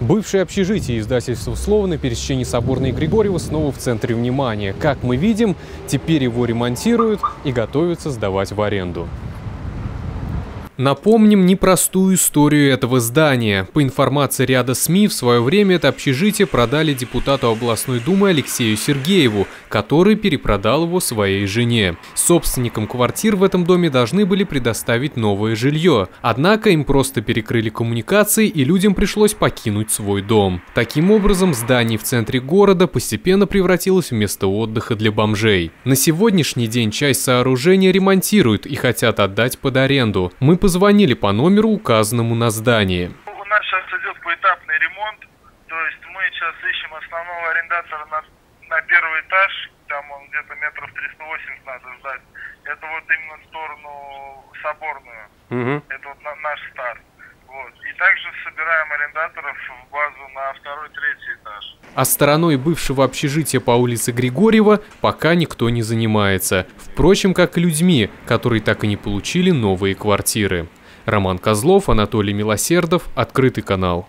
Бывшее общежитие издательства «Слово» на пересечении Соборной и Григорьева снова в центре внимания. Как мы видим, теперь его ремонтируют и готовятся сдавать в аренду. Напомним непростую историю этого здания. По информации ряда СМИ, в свое время это общежитие продали депутату областной думы Алексею Сергееву, который перепродал его своей жене. Собственникам квартир в этом доме должны были предоставить новое жилье. Однако им просто перекрыли коммуникации и людям пришлось покинуть свой дом. Таким образом, здание в центре города постепенно превратилось в место отдыха для бомжей. На сегодняшний день часть сооружения ремонтируют и хотят отдать под аренду. Мы позвонили по номеру, указанному на здании. У нас сейчас идет поэтапный ремонт, то есть мы сейчас ищем основного арендатора на, на первый этаж, там он где-то метров 380 надо ждать. Это вот именно в сторону Соборную, Угу. это вот на, наш старт. Вот. И также собираем арендаторов в базу на второй, третий этаж. А стороной бывшего общежития по улице Григорьева пока никто не занимается. Впрочем, как и людьми, которые так и не получили новые квартиры. Роман Козлов, Анатолий Милосердов, Открытый канал.